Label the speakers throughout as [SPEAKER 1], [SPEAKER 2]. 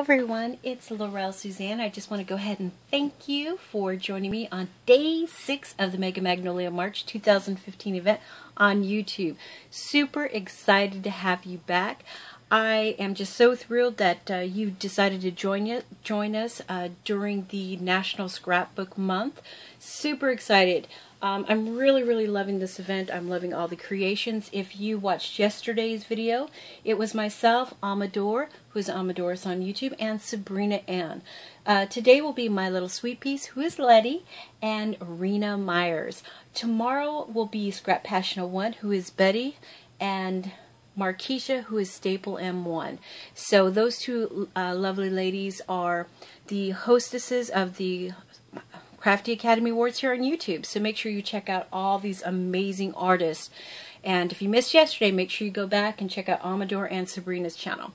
[SPEAKER 1] everyone, it's Larelle-Susanne. I just want to go ahead and thank you for joining me on day six of the Mega Magnolia March 2015 event on YouTube. Super excited to have you back. I am just so thrilled that uh, you decided to join, you, join us uh, during the National Scrapbook Month. Super excited. Um, I'm really, really loving this event. I'm loving all the creations. If you watched yesterday's video, it was myself, Amador, who's Amadores on YouTube, and Sabrina Ann. Uh, today will be my little sweet piece, who is Letty, and Rina Meyers. Tomorrow will be Scrap Passion 01, who is Betty, and Markisha, who is Staple M1. So those two uh, lovely ladies are the hostesses of the Crafty Academy Awards here on YouTube. So make sure you check out all these amazing artists. And if you missed yesterday, make sure you go back and check out Amador and Sabrina's channel.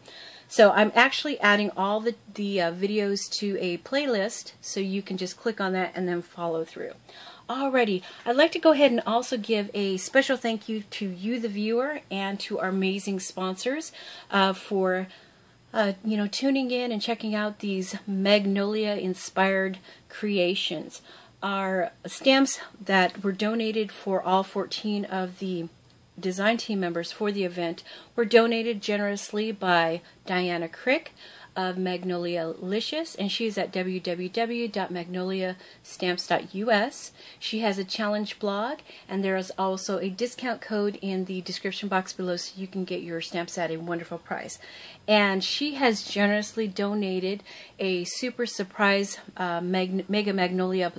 [SPEAKER 1] So I'm actually adding all the, the uh, videos to a playlist so you can just click on that and then follow through. Alrighty, I'd like to go ahead and also give a special thank you to you, the viewer, and to our amazing sponsors uh, for uh, you know, tuning in and checking out these Magnolia-inspired creations. Our stamps that were donated for all 14 of the design team members for the event were donated generously by Diana Crick, of Magnolialicious, and she's at www.magnoliastamps.us. She has a challenge blog, and there is also a discount code in the description box below so you can get your stamps at a wonderful price. And she has generously donated a super surprise uh, Mag Mega Magnolia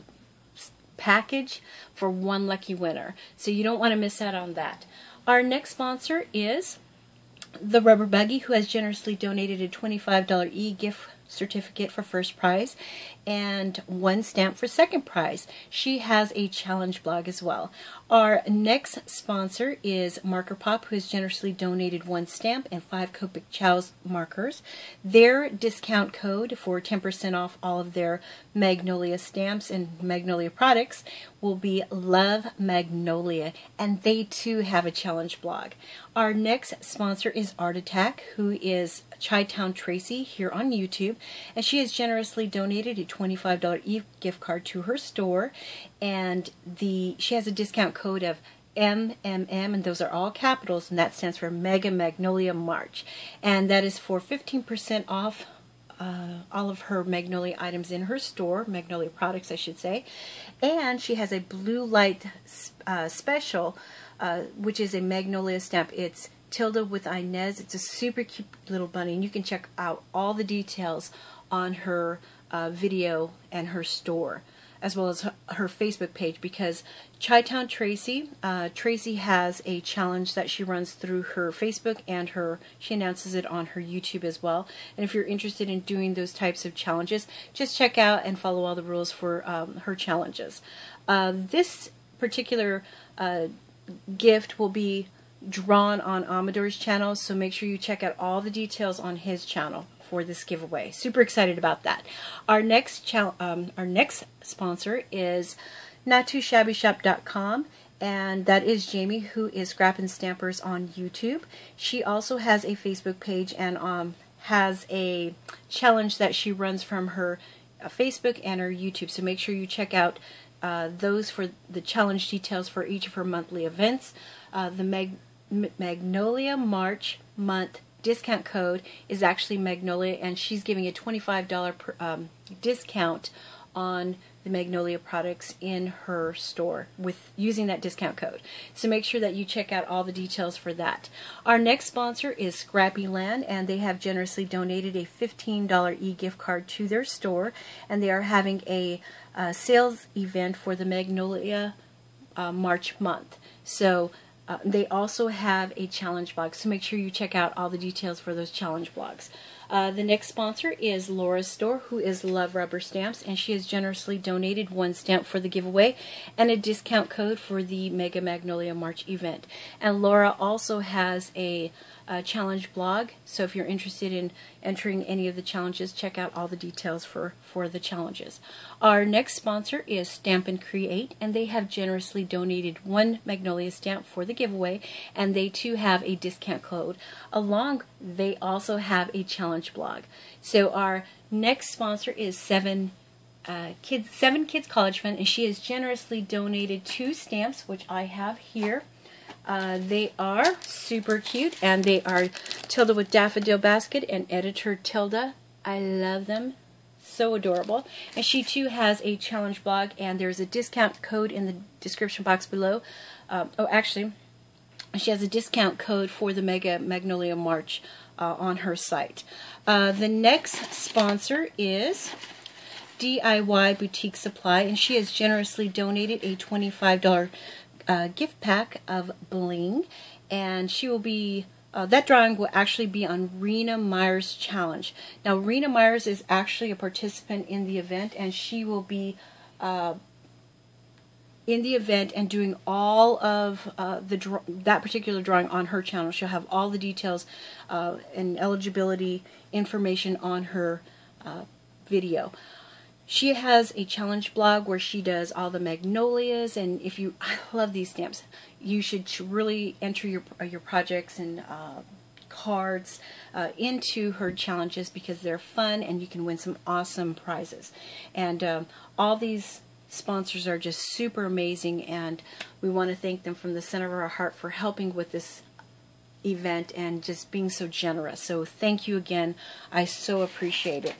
[SPEAKER 1] package for one lucky winner. So you don't want to miss out on that. Our next sponsor is the Rubber Buggy, who has generously donated a $25 e-gift certificate for first prize and one stamp for second prize. She has a challenge blog as well. Our next sponsor is Marker Pop, who has generously donated one stamp and five Copic Ciaos markers. Their discount code for 10% off all of their Magnolia stamps and Magnolia products will be Love Magnolia, and they too have a challenge blog. Our next sponsor is Art Attack, who is Chi Town Tracy here on YouTube, and she has generously donated a $25 e-gift card to her store, and the she has a discount code of MMM, and those are all capitals, and that stands for Mega Magnolia March, and that is for 15% off uh, all of her Magnolia items in her store, Magnolia products, I should say. And she has a blue light uh, special, uh, which is a Magnolia stamp. It's Tilda with Inez. It's a super cute little bunny, and you can check out all the details on her uh, video and her store as well as her Facebook page because Chi-Town Tracy, uh, Tracy has a challenge that she runs through her Facebook and her she announces it on her YouTube as well. And if you're interested in doing those types of challenges, just check out and follow all the rules for um, her challenges. Uh, this particular uh, gift will be drawn on Amador's channel, so make sure you check out all the details on his channel for this giveaway. Super excited about that. Our next um, our next sponsor is NotTooShabbyShop.com and that is Jamie who is Scrappin' Stampers on YouTube. She also has a Facebook page and um, has a challenge that she runs from her uh, Facebook and her YouTube. So make sure you check out uh, those for the challenge details for each of her monthly events. Uh, the Mag Magnolia March month discount code is actually Magnolia, and she's giving a $25 per, um, discount on the Magnolia products in her store with using that discount code. So make sure that you check out all the details for that. Our next sponsor is Scrappyland and they have generously donated a $15 e-gift card to their store and they are having a uh, sales event for the Magnolia uh, March month. So uh, they also have a challenge blog, so make sure you check out all the details for those challenge blogs. Uh, the next sponsor is Laura's store, who is Love Rubber Stamps, and she has generously donated one stamp for the giveaway and a discount code for the Mega Magnolia March event. And Laura also has a, a challenge blog, so if you're interested in entering any of the challenges, check out all the details for, for the challenges. Our next sponsor is Stamp and Create, and they have generously donated one Magnolia stamp for the giveaway, and they too have a discount code along they also have a challenge blog. So our next sponsor is Seven uh, Kids Seven Kids College Fund, and she has generously donated two stamps, which I have here. Uh, they are super cute, and they are Tilda with Daffodil Basket and Editor Tilda. I love them. So adorable. And she too has a challenge blog, and there's a discount code in the description box below. Um, oh, actually, she has a discount code for the Mega Magnolia March uh, on her site. Uh, the next sponsor is DIY Boutique Supply, and she has generously donated a $25 uh, gift pack of bling, and she will be. Uh, that drawing will actually be on Rina Meyers Challenge. Now, Rina Meyers is actually a participant in the event, and she will be uh, in the event and doing all of uh, the that particular drawing on her channel. She'll have all the details uh, and eligibility information on her uh, video. She has a challenge blog where she does all the magnolias, and if you, I love these stamps. You should really enter your your projects and uh, cards uh, into her challenges because they're fun and you can win some awesome prizes. And um, all these sponsors are just super amazing and we want to thank them from the center of our heart for helping with this event and just being so generous. So thank you again. I so appreciate it.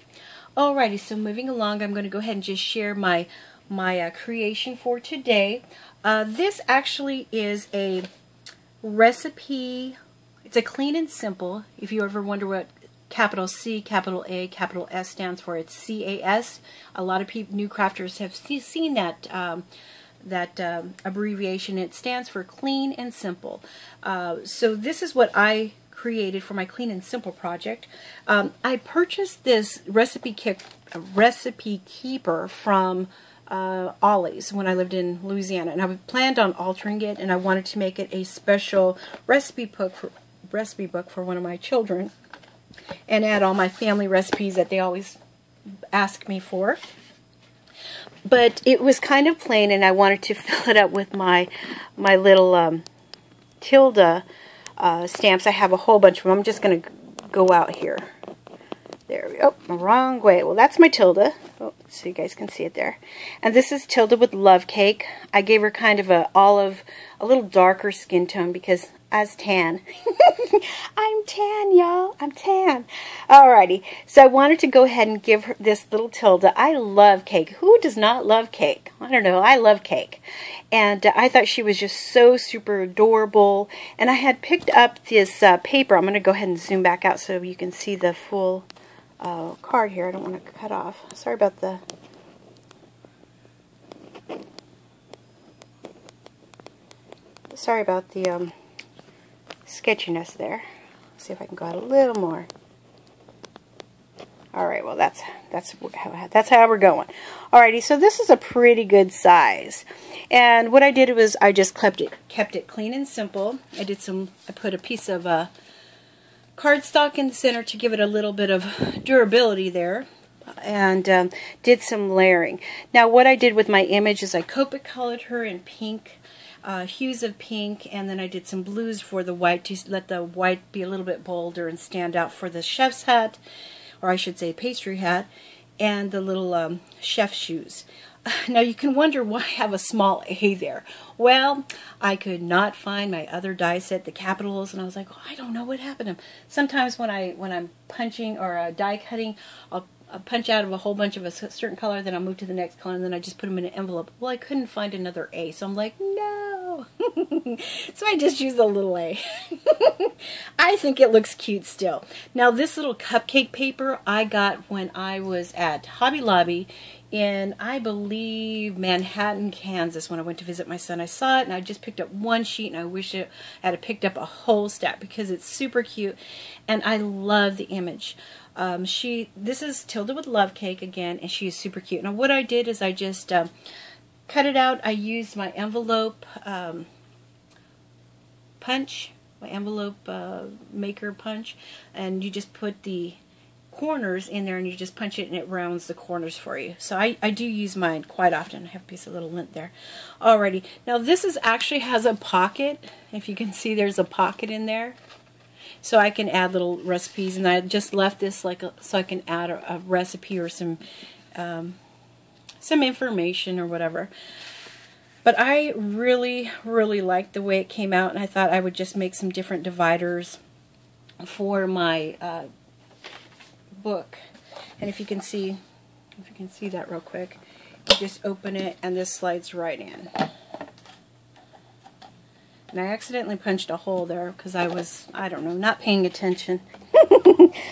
[SPEAKER 1] Alrighty, so moving along, I'm going to go ahead and just share my my uh, creation for today. Uh, this actually is a recipe. It's a clean and simple. If you ever wonder what capital C, capital A, capital S stands for. It's CAS. A lot of people, new crafters have see, seen that um, that um, abbreviation. It stands for clean and simple. Uh, so this is what I created for my clean and simple project. Um, I purchased this recipe kick, recipe keeper from uh, Ollie's when I lived in Louisiana, and I planned on altering it, and I wanted to make it a special recipe book for recipe book for one of my children and add all my family recipes that they always ask me for. But it was kind of plain, and I wanted to fill it up with my my little um, Tilda uh, stamps. I have a whole bunch of them. I'm just going to go out here. There we go. Oh, wrong way. Well, that's my Tilda. Oh, so you guys can see it there. And this is Tilda with Love Cake. I gave her kind of a olive, a little darker skin tone because as tan. I'm tan, y'all. I'm tan. Alrighty. So I wanted to go ahead and give her this little Tilda. I love cake. Who does not love cake? I don't know. I love cake. And uh, I thought she was just so super adorable. And I had picked up this uh, paper. I'm going to go ahead and zoom back out so you can see the full uh, card here. I don't want to cut off. Sorry about the... Sorry about the... Um, sketchiness there. Let's see if I can go out a little more. All right, well that's that's how that's how we're going. Alrighty, so this is a pretty good size, and what I did was I just kept it kept it clean and simple. I did some I put a piece of uh, cardstock in the center to give it a little bit of durability there, and um, did some layering. Now what I did with my image is I Copic colored her in pink uh, hues of pink, and then I did some blues for the white to let the white be a little bit bolder and stand out for the chef's hat, or I should say pastry hat, and the little um, chef shoes. Now you can wonder why I have a small A there. Well, I could not find my other die set, the capitals, and I was like, oh, I don't know what happened. Sometimes when I when I'm punching or uh, die cutting, I'll a punch out of a whole bunch of a certain color, then I'll move to the next color, and then I just put them in an envelope. Well, I couldn't find another A, so I'm like, no. so I just used a little A. I think it looks cute still. Now, this little cupcake paper I got when I was at Hobby Lobby in, I believe, Manhattan, Kansas, when I went to visit my son. I saw it, and I just picked up one sheet, and I wish I had picked up a whole stack because it's super cute, and I love the image. Um, she This is Tilda with Love Cake again, and she is super cute. Now, what I did is I just um, cut it out. I used my envelope um, punch, my envelope uh, maker punch, and you just put the corners in there and you just punch it and it rounds the corners for you. So I, I do use mine quite often. I have a piece of little lint there. Alrighty. Now this is actually has a pocket. If you can see there's a pocket in there. so I can add little recipes. And I just left this like a, so I can add a, a recipe or some um, some information or whatever. But I really, really liked the way it came out, and I thought I would just make some different dividers for my uh, book. And if you can see, if you can see that real quick, you just open it and this slides right in. And I accidentally punched a hole there because I was, I don't know, not paying attention.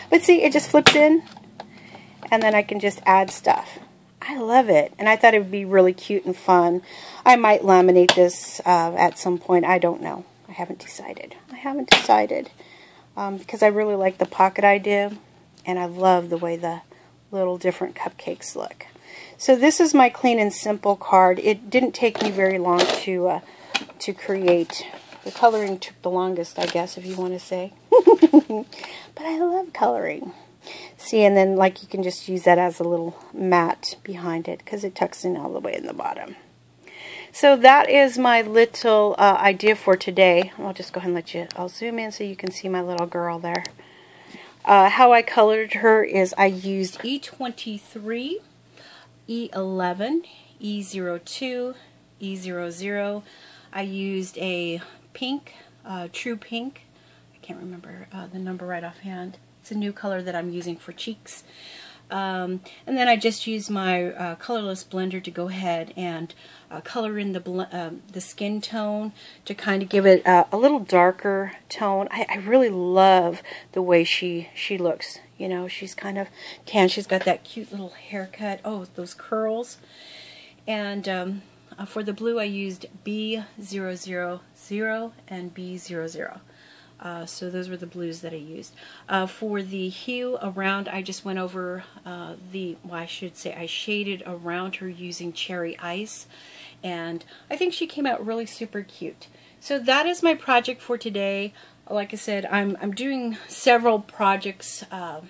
[SPEAKER 1] but see, it just flips in and then I can just add stuff. I love it. And I thought it would be really cute and fun. I might laminate this uh, at some point. I don't know. I haven't decided. I haven't decided. Um, because I really like the pocket idea. And I love the way the little different cupcakes look. So this is my clean and simple card. It didn't take me very long to uh, to create. The coloring took the longest, I guess, if you want to say. but I love coloring. See, and then like you can just use that as a little mat behind it because it tucks in all the way in the bottom. So that is my little uh, idea for today. I'll just go ahead and let you, I'll zoom in so you can see my little girl there. Uh, how I colored her is I used E23, E11, E02, E00. I used a pink, uh, true pink. I can't remember uh, the number right offhand. It's a new color that I'm using for cheeks. Um, and then I just use my uh, colorless blender to go ahead and uh, color in the uh, the skin tone to kind of give it a little darker tone. I, I, really love the way she she looks. You know, she's kind of tan. She's got that cute little haircut. Oh, those curls. And um, uh, for the blue, I used B000 and B00. Uh, so those were the blues that I used. Uh, for the hue around, I just went over uh, the, well, I should say I shaded around her using Cherry Ice. And I think she came out really super cute. So that is my project for today. Like I said, I'm, I'm doing several projects uh,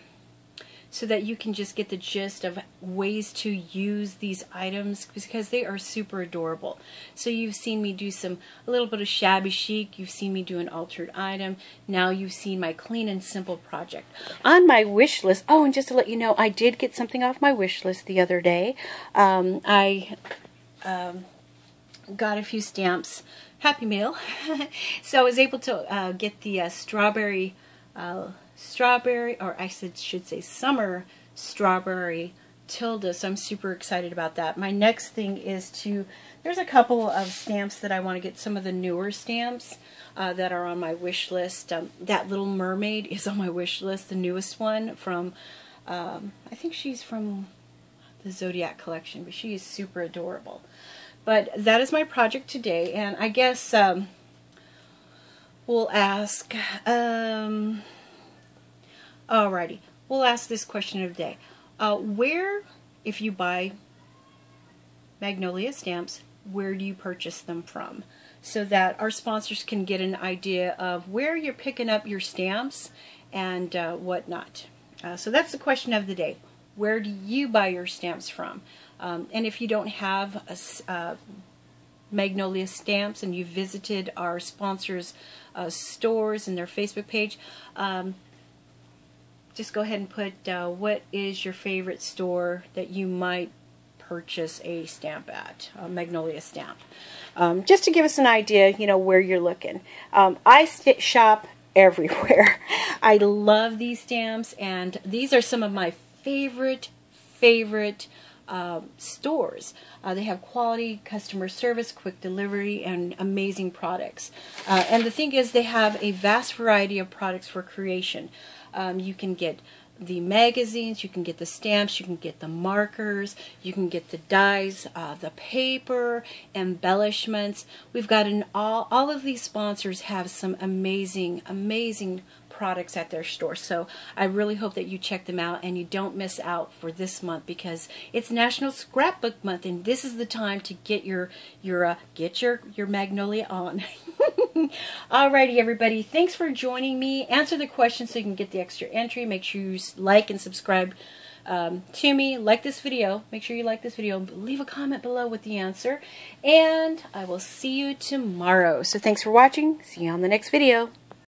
[SPEAKER 1] so that you can just get the gist of ways to use these items because they are super adorable. So you've seen me do some a little bit of shabby chic, you've seen me do an altered item, now you've seen my clean and simple project. On my wish list, oh and just to let you know, I did get something off my wish list the other day. Um, I um, got a few stamps, Happy Mail, so I was able to uh, get the uh, strawberry uh, strawberry, or I should, say summer strawberry Tilda, so I'm super excited about that. My next thing is to, there's a couple of stamps that I want to get, some of the newer stamps uh, that are on my wish list. Um, that Little Mermaid is on my wish list, the newest one from, um, I think she's from the Zodiac collection, but she is super adorable. But that is my project today, and I guess um, we'll ask, um, Alrighty, we'll ask this question of the day. Uh, where, if you buy Magnolia stamps, where do you purchase them from? So that our sponsors can get an idea of where you're picking up your stamps and uh, whatnot. Uh, so that's the question of the day. Where do you buy your stamps from? Um, and if you don't have a, uh, Magnolia stamps and you visited our sponsors' uh, stores and their Facebook page, um, just go ahead and put uh, what is your favorite store that you might purchase a stamp at, a Magnolia stamp. Um, just to give us an idea, you know, where you're looking. Um, I shop everywhere. I love these stamps, and these are some of my favorite, favorite uh, stores. Uh, they have quality customer service, quick delivery, and amazing products. Uh, and the thing is, they have a vast variety of products for creation. Um, you can get the magazines, you can get the stamps, you can get the markers, you can get the dies, uh, the paper, embellishments. We've got an all, all of these sponsors have some amazing, amazing products at their store. So I really hope that you check them out and you don't miss out for this month because it's National Scrapbook Month and this is the time to get your your uh, get your your magnolia on. Alrighty everybody, thanks for joining me. Answer the question so you can get the extra entry. Make sure you like and subscribe um, to me. Like this video. Make sure you like this video. Leave a comment below with the answer. And I will see you tomorrow. So thanks for watching. See you on the next video.